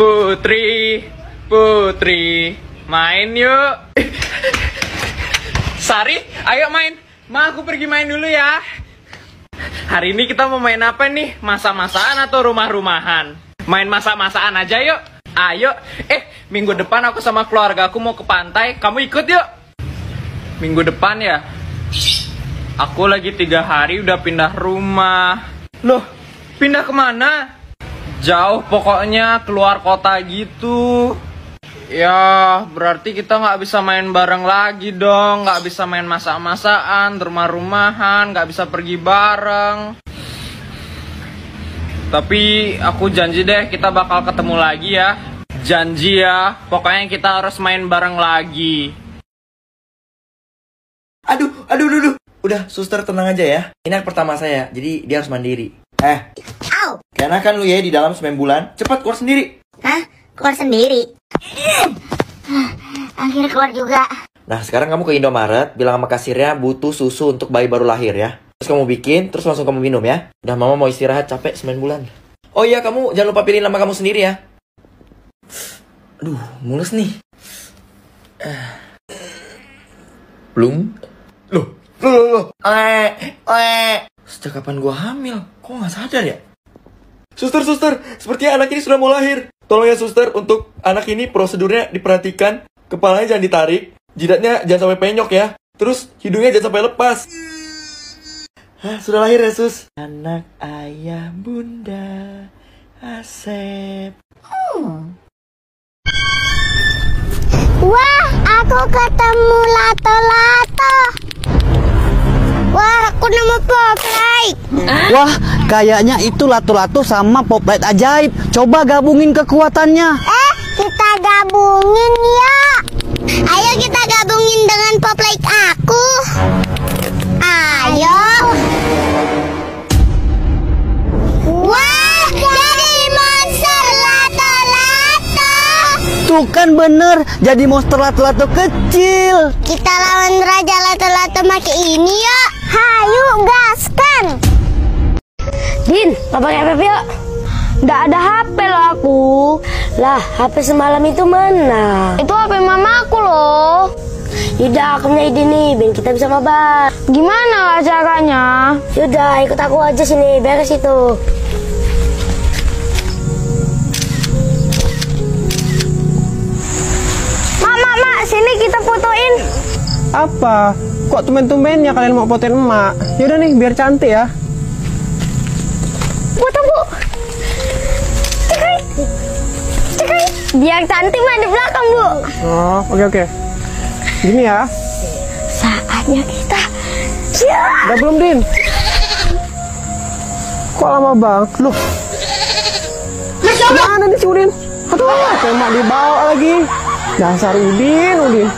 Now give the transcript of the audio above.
Putri, Putri, main yuk. Sari, ayo main. Ma, aku pergi main dulu ya. Hari ini kita mau main apa nih? Masa-masaan atau rumah-rumahan? Main masa-masaan aja yuk. Ayo. Eh, minggu depan aku sama keluarga aku mau ke pantai. Kamu ikut yuk. Minggu depan ya. Aku lagi tiga hari udah pindah rumah. Loh, pindah ke mana? Jauh pokoknya keluar kota gitu. Ya, berarti kita nggak bisa main bareng lagi dong. Nggak bisa main masak-masakan, rumah-rumahan, nggak bisa pergi bareng. Tapi aku janji deh kita bakal ketemu lagi ya. Janji ya, pokoknya kita harus main bareng lagi. Aduh, aduh, aduh, aduh. Udah, suster tenang aja ya. Ini anak pertama saya, jadi dia harus mandiri. Eh, Au! kan lu ya di dalam 9 bulan. Cepat keluar sendiri. Hah? Keluar sendiri? Akhirnya keluar juga. Nah, sekarang kamu ke Indomaret, bilang sama kasirnya butuh susu untuk bayi baru lahir ya. Terus kamu bikin, terus langsung kamu minum ya. Udah, mama mau istirahat capek 9 bulan. Oh iya, kamu jangan lupa pilih nama kamu sendiri ya. Aduh, mulus nih. Eh. Belum? Loh, loh, loh, loh. Eh, eh. Sejak kapan gua hamil? Kok nggak sadar ya? Suster, suster, sepertinya anak ini sudah mau lahir. Tolong ya suster, untuk anak ini prosedurnya diperhatikan. Kepalanya jangan ditarik, jidatnya jangan sampai penyok ya. Terus hidungnya jangan sampai lepas. Hah, sudah lahir ya sus? Anak ayah bunda Asep. Wah, aku ketemu lato-lato. Wah, aku nemu poplite. Wah, kayaknya itu lato-lato sama poplight ajaib. Coba gabungin kekuatannya. Eh, kita gabungin ya. Ayo kita gabungin dengan poplite aku. Ayo. Wah, jadi monster lato-lato. Tuh kan bener, jadi monster lato-lato kecil. Kita lawan Raja Lato-Lato make ini yuk. Pakai HP yuk. Nggak ada HP loh aku. Lah, HP semalam itu mana? Itu HP mama aku loh. Yaudah, aku punya ide nih, biar kita bisa mabar. Gimana lah caranya? Yaudah, ikut aku aja sini, beres itu. Mak, mak, mak, sini kita fotoin. Apa? Kok tumben-tumbennya kalian mau fotoin emak? Yaudah nih, biar cantik ya. Biar cantik mah di belakang, Bu. Oh, oke oke. Gini ya. Saatnya kita. Siap. Udah belum, Din? Kok lama bang? Loh. Mana nih si Udin? Aduh, emak dibawa lagi. Dasar Udin, Udin.